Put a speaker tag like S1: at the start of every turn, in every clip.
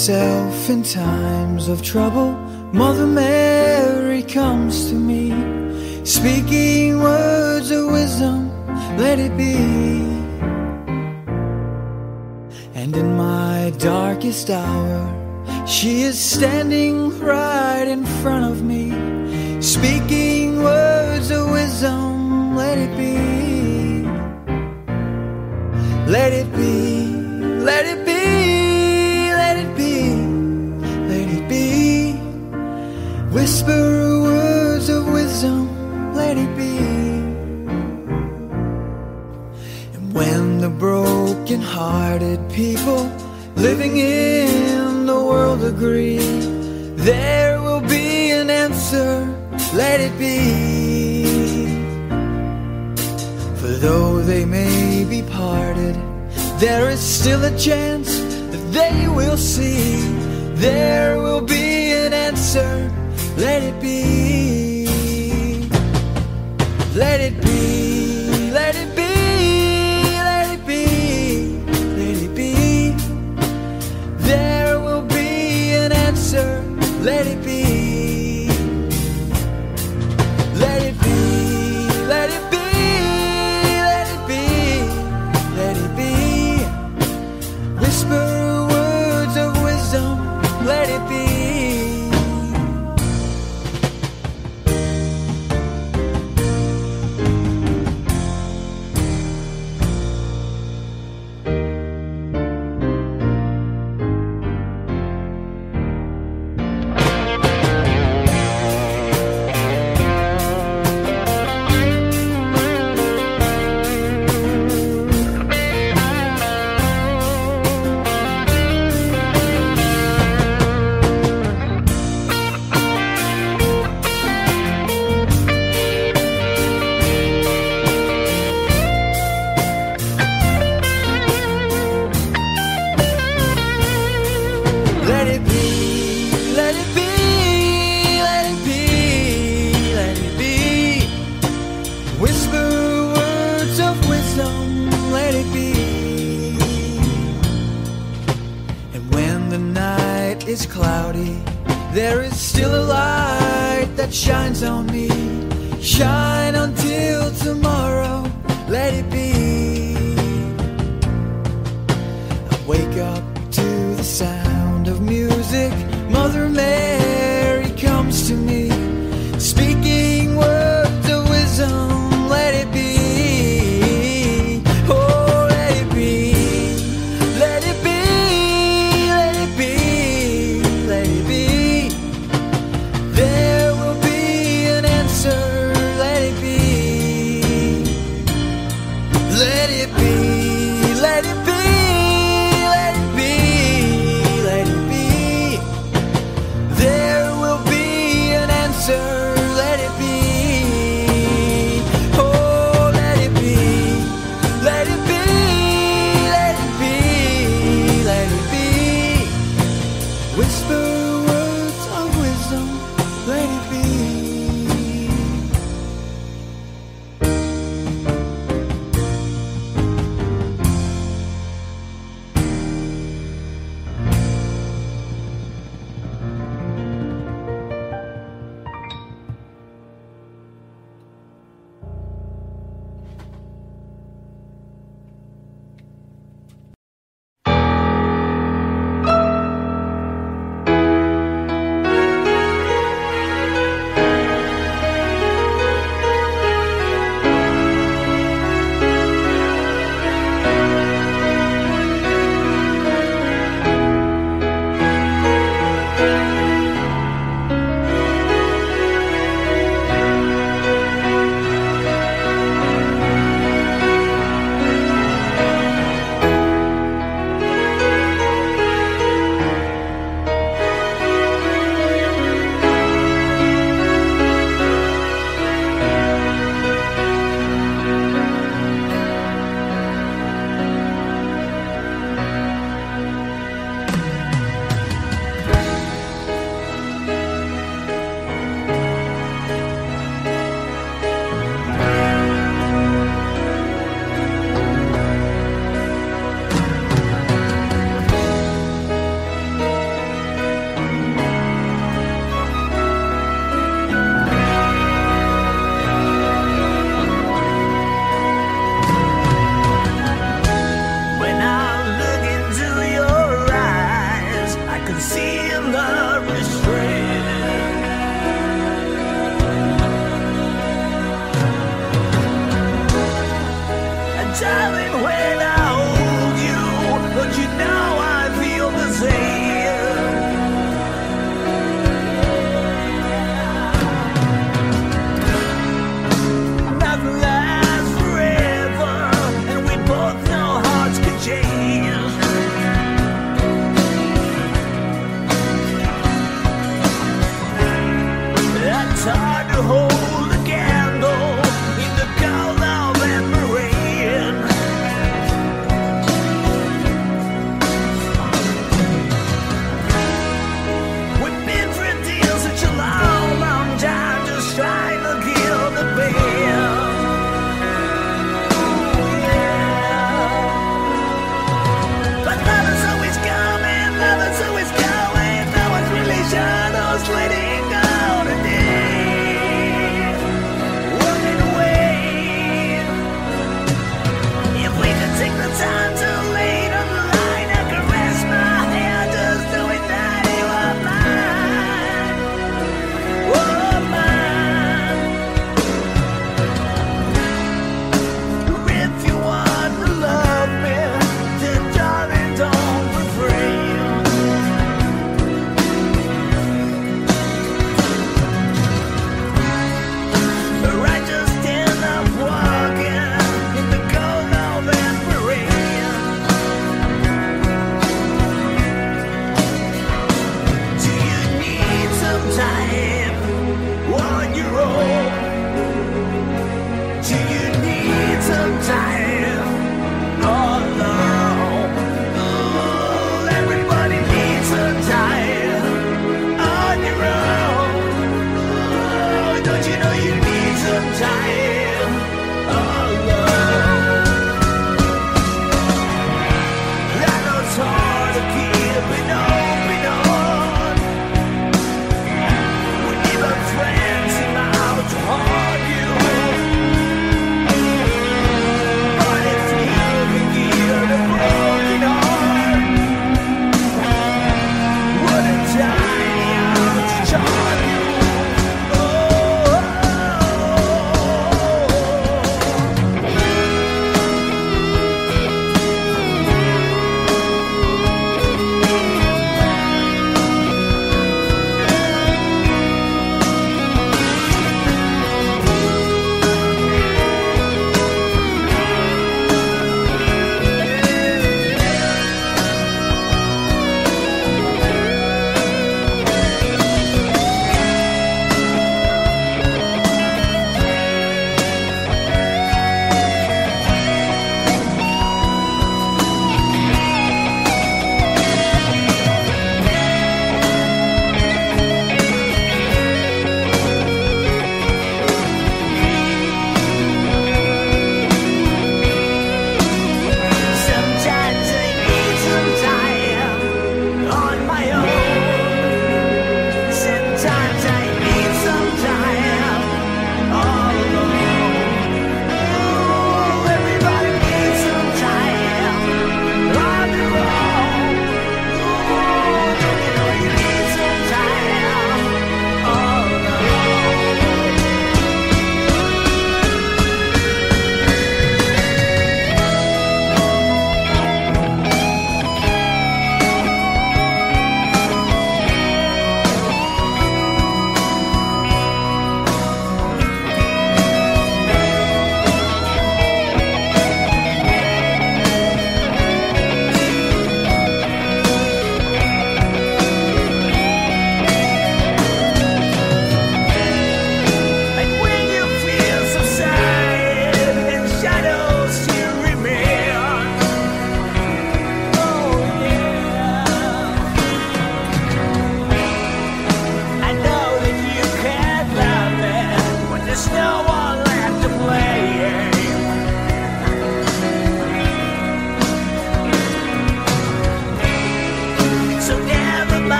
S1: myself in times of trouble. Mother Mary comes to me, speaking words of wisdom, let it be. And in my darkest hour, she is standing right in front of me, speaking words of wisdom, let it be. Let it hearted people living in the world agree there will be an answer, let it be. For though they may be parted, there is still a chance that they will see. There will be an answer, let it be. Let it be.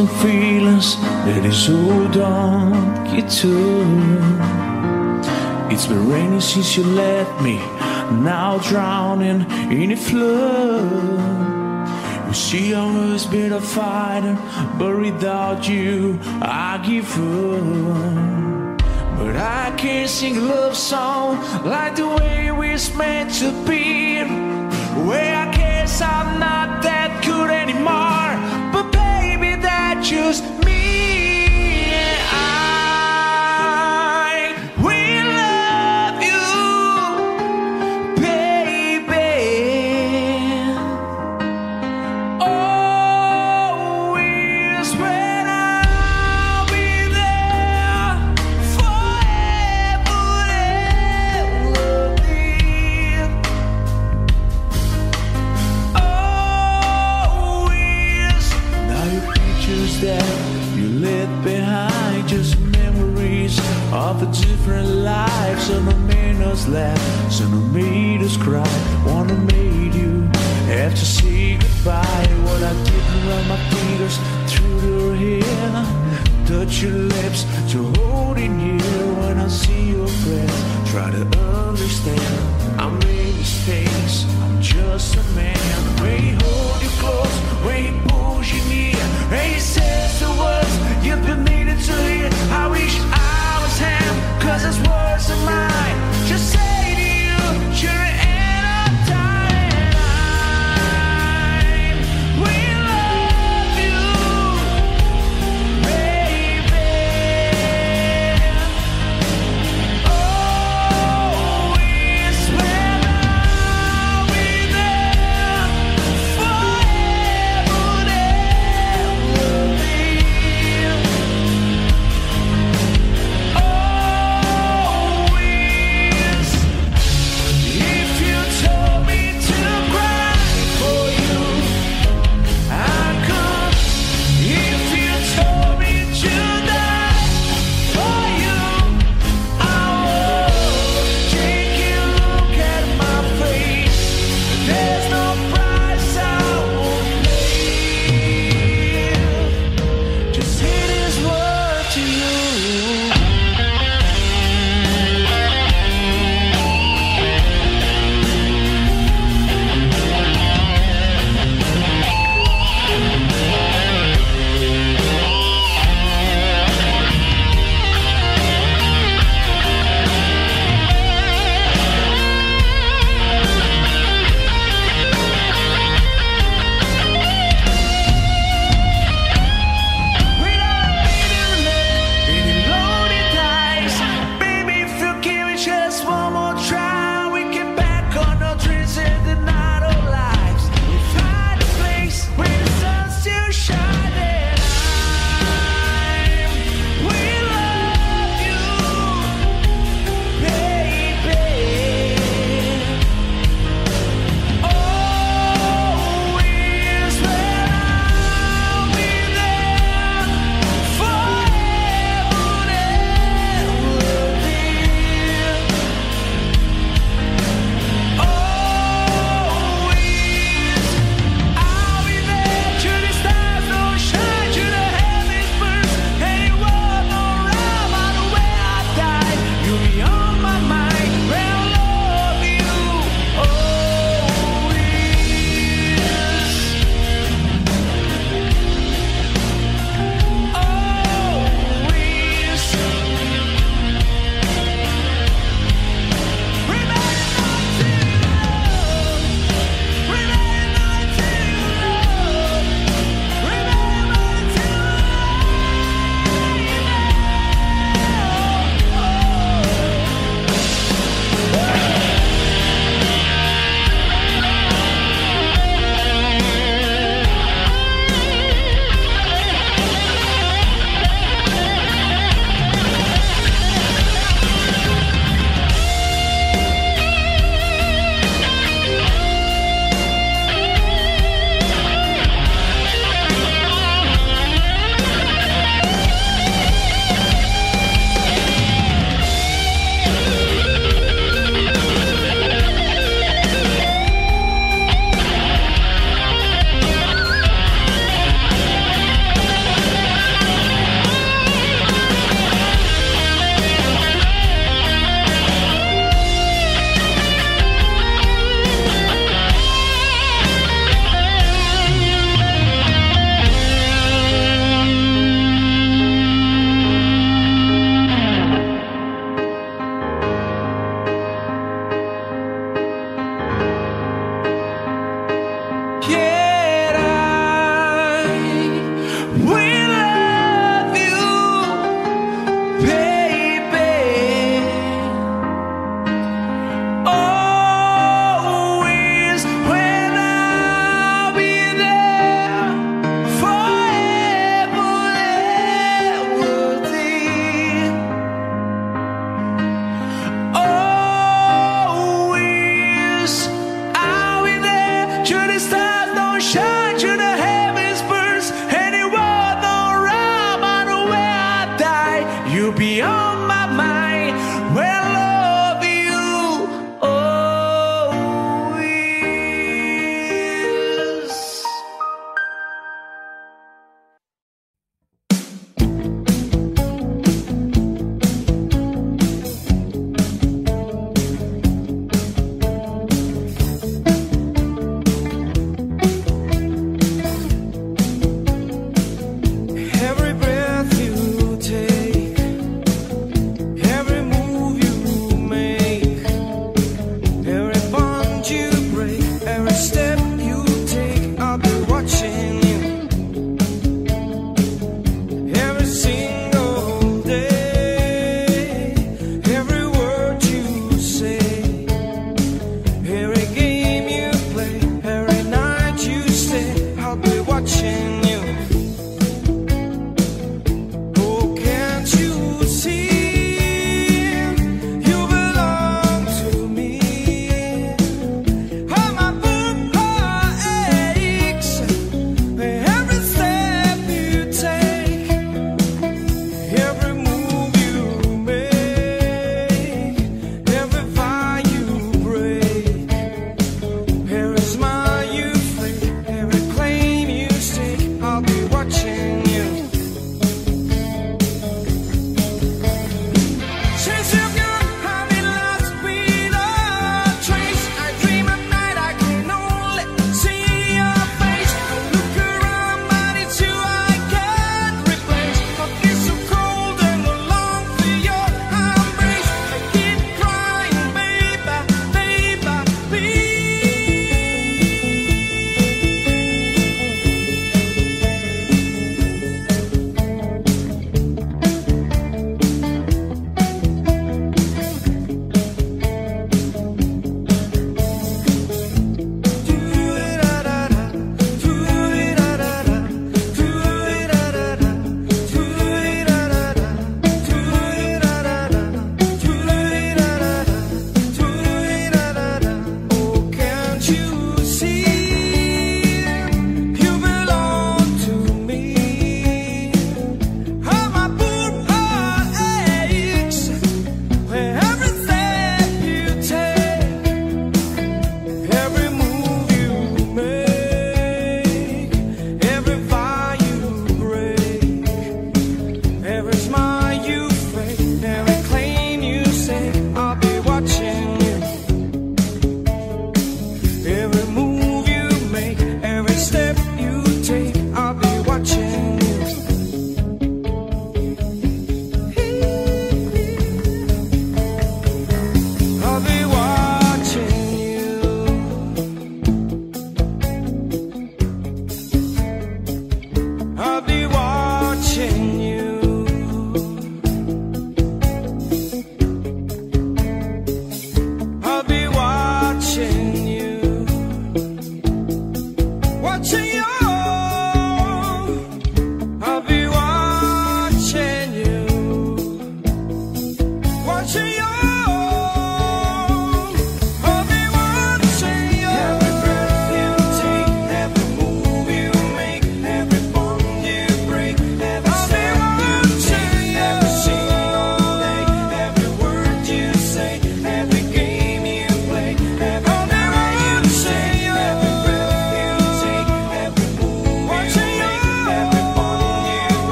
S2: Some feelings that is hold on guitar. It's been raining since you left me, now drowning in a flood. You see, I was been a fighter, but without you, I give up. But I can't sing a love song like the way we're meant to be. Where I guess I'm not that good anymore, run my fingers through your hair, touch your lips to hold in here when I see your breath. Try to understand. I made mistakes. I'm just a man. When he hold you close, when he pulls you near, he says the words you've been needing to hear. I wish I was him, cause his words are mine.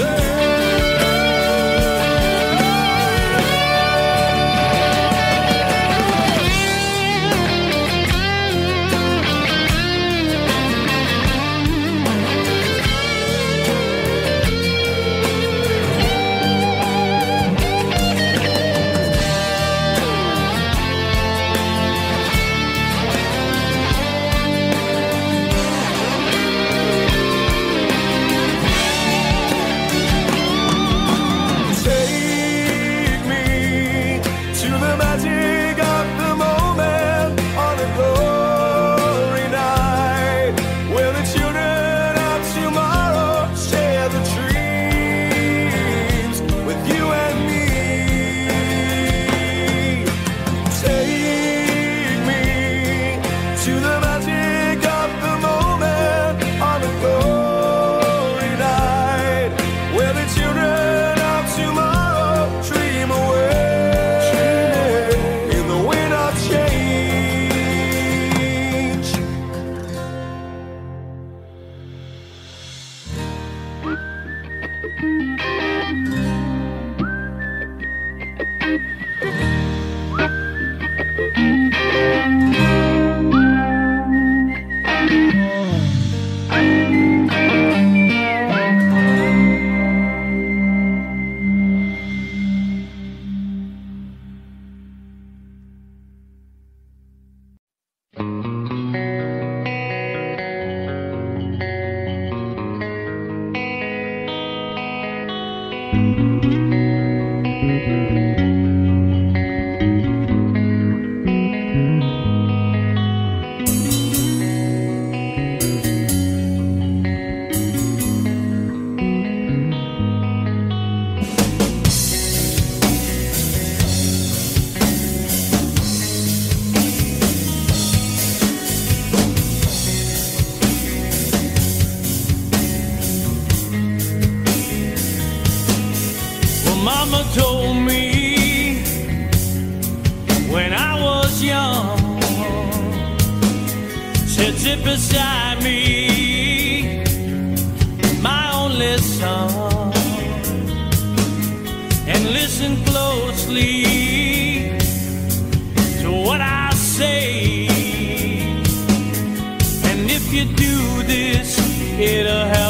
S2: Say.
S3: was young sits it beside me, my only son. And listen closely to what I say. And if you do this, it'll help.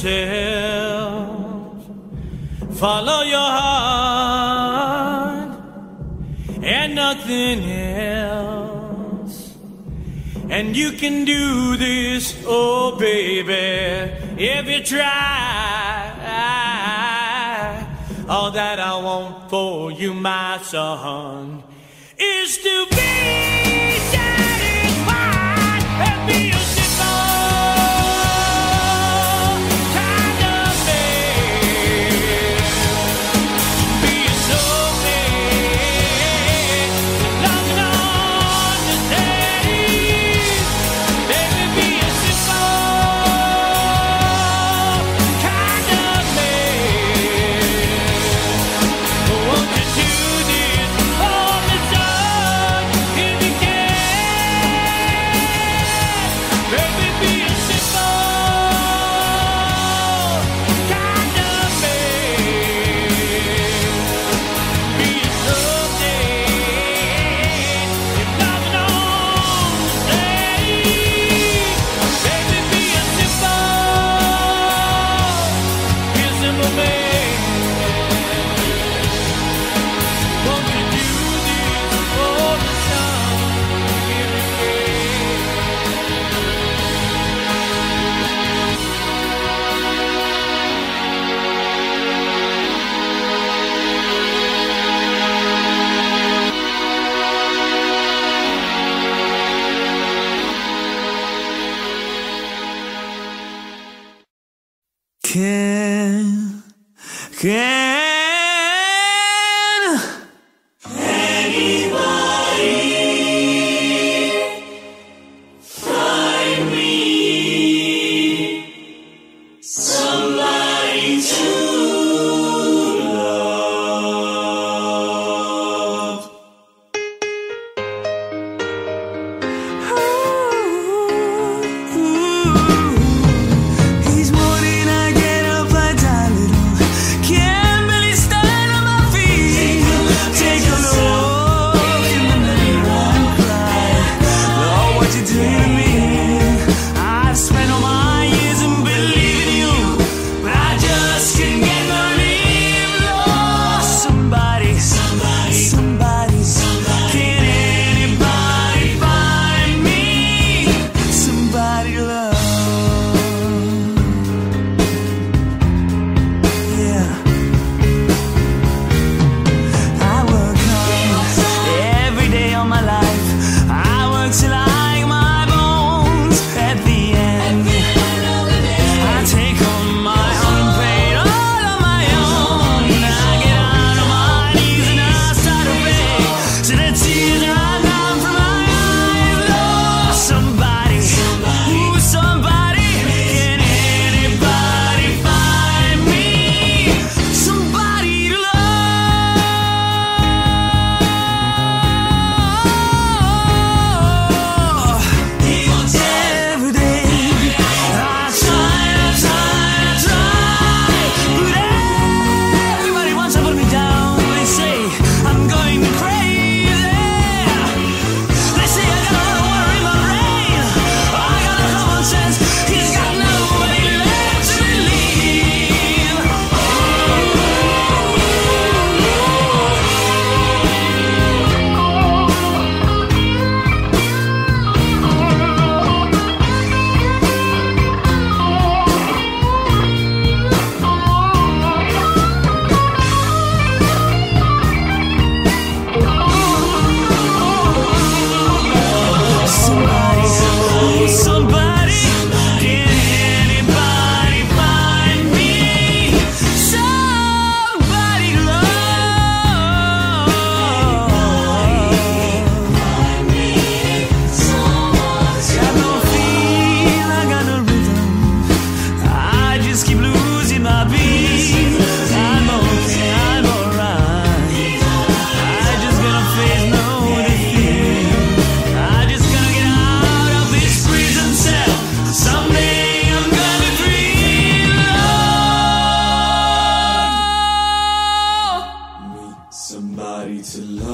S3: ser.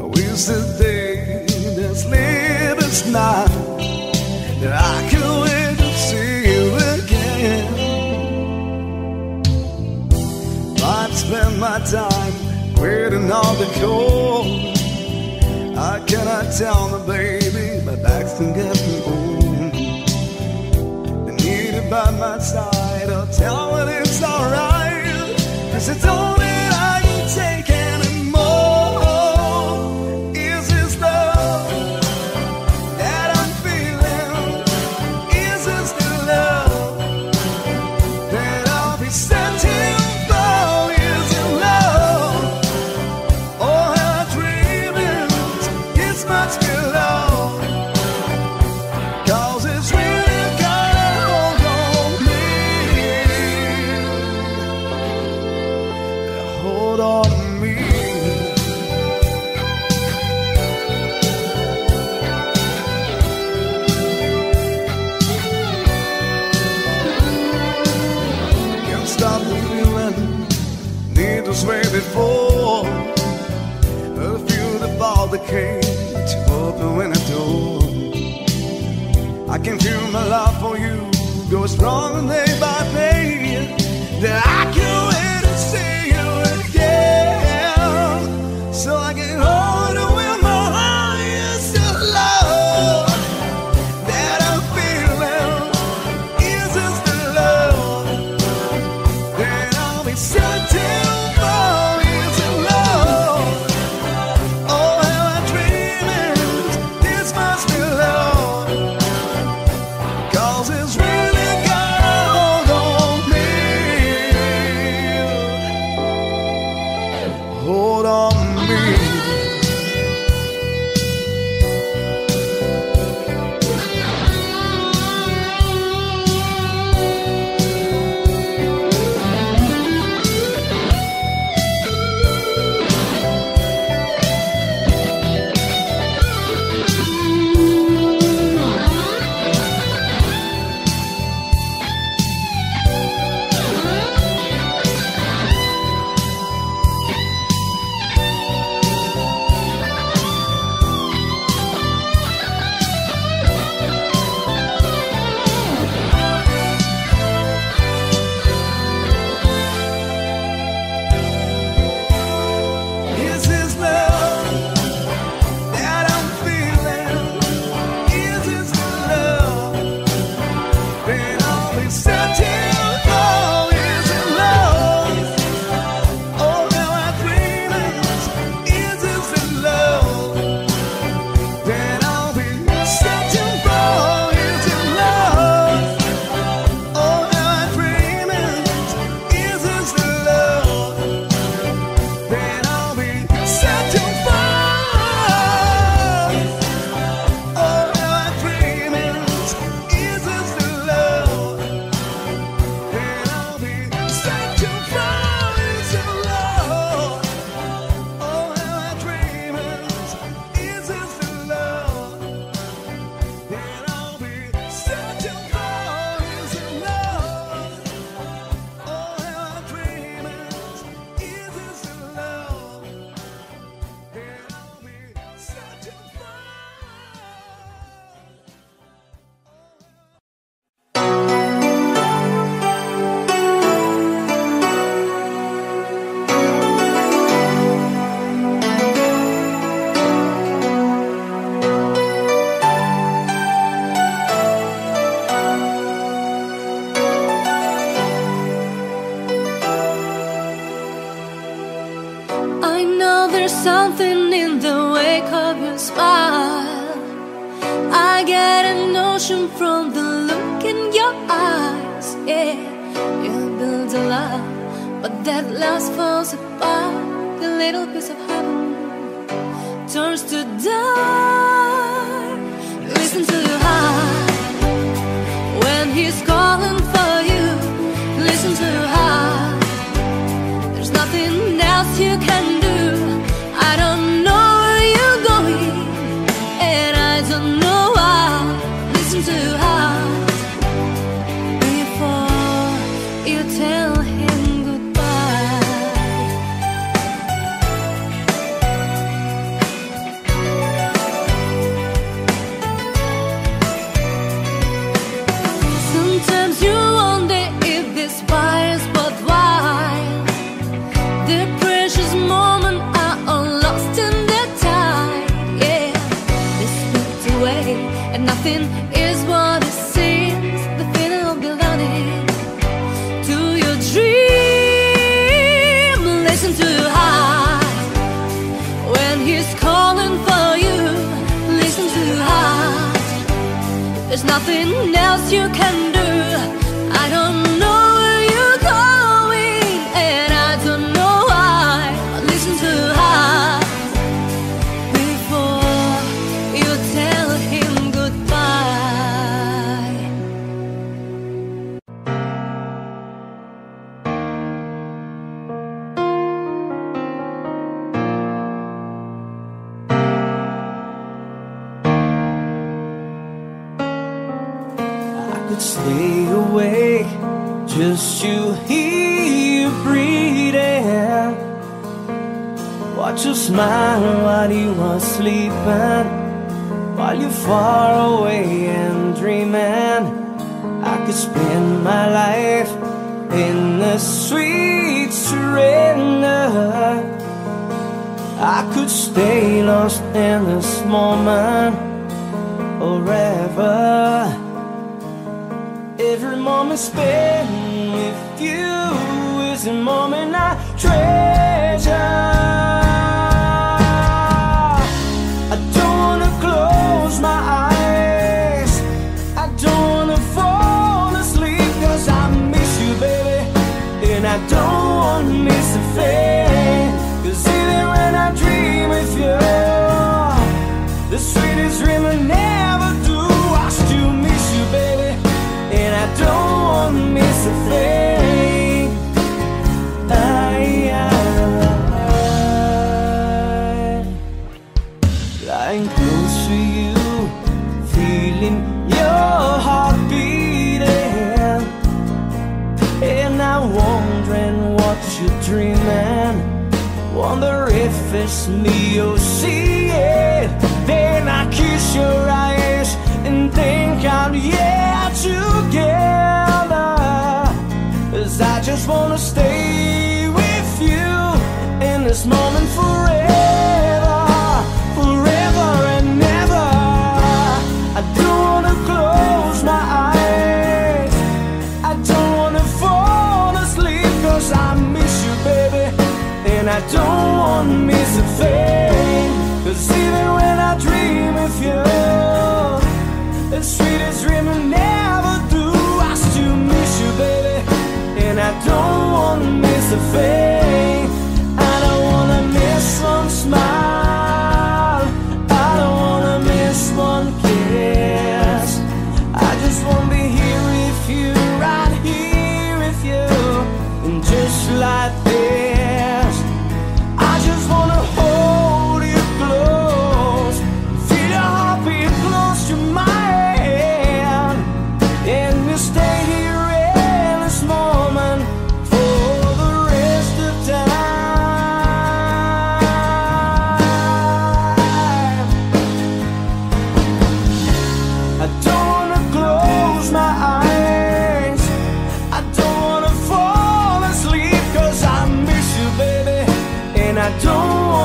S4: I
S5: wish the day that's late as night that I could wait to see you again. I'd spend my time waiting on the call. I cannot tell the baby my back's been getting old. I need it by my side. I'll tell her it's alright. It's only can feel my love for you.
S6: Goes wrong smile
S4: while you are sleeping, while you're far away and dreaming. I could spend my life in the sweet surrender. I could stay lost in this moment forever. Every moment spent with you is a moment I treasure. Don't wanna miss a even when I dream of you, the sweetest dream I never do. I still miss you, baby. And I don't want to miss a thing. It's wanna miss a thing. Even when I dream of you, never do, I still miss you, baby. And I don't wanna miss a thing.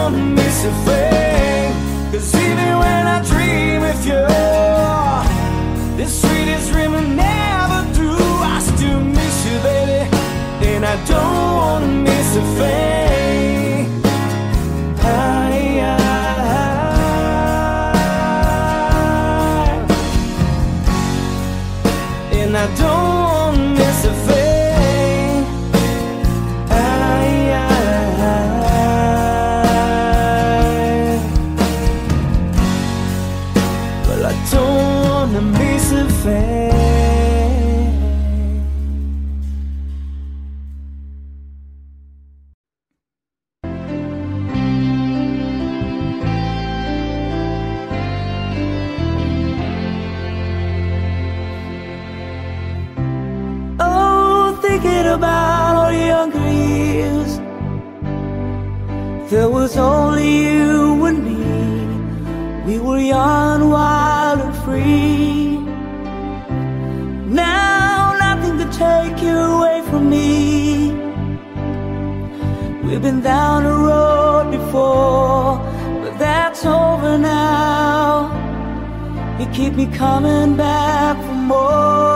S4: Don't miss a thing. 'Cause even when I dream you, the sweetest dream never do, I still miss you, baby. And I don't wanna miss a thing. down a road before, but that's over now.
S6: You keep me coming back for more.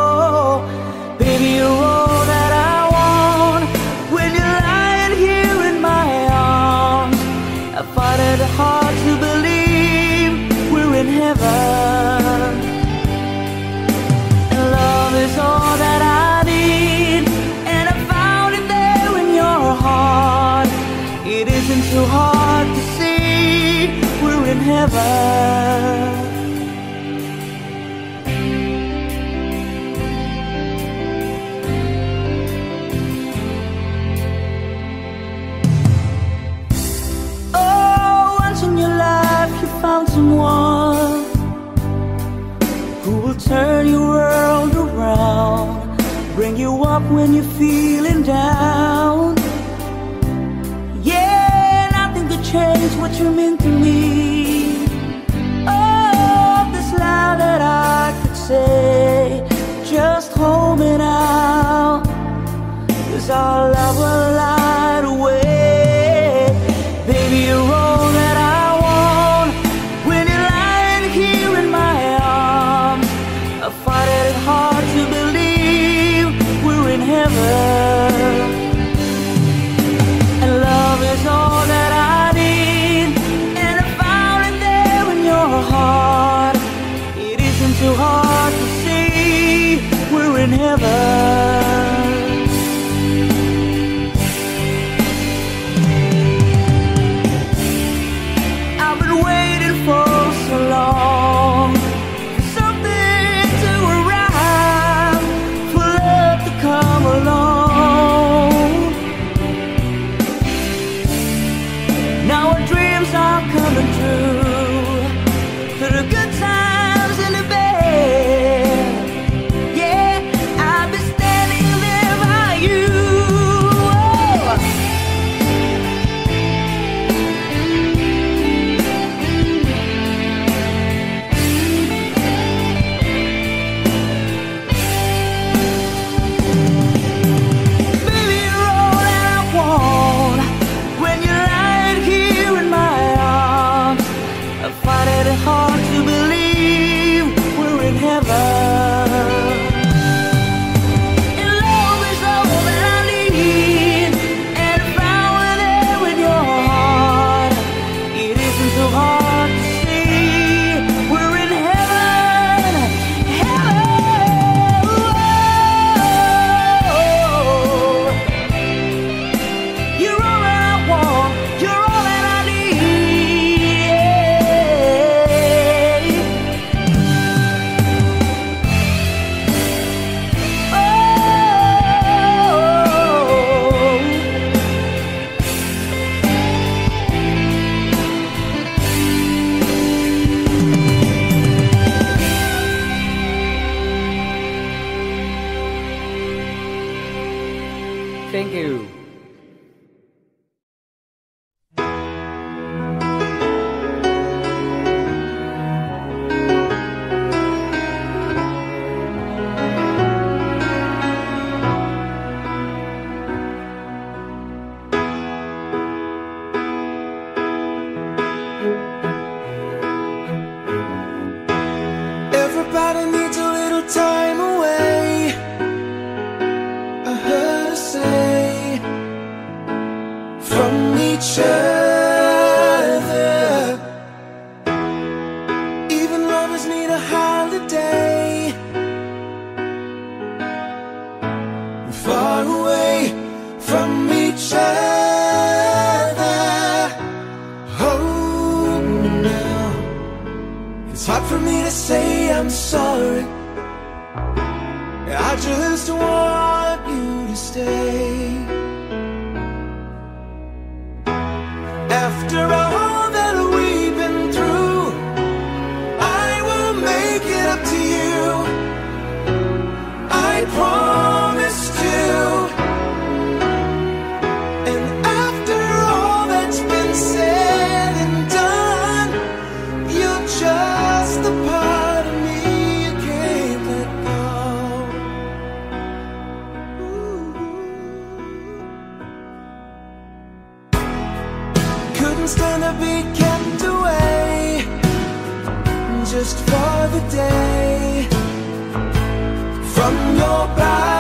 S7: It's hard for me to say I'm sorry. I just want you to stay. Your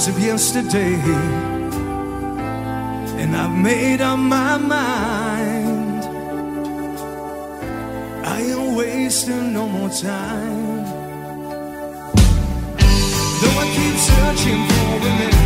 S7: songs of yesterday, and I've made up my mind.
S5: I ain't wasting no more time. Though I keep searching for answer,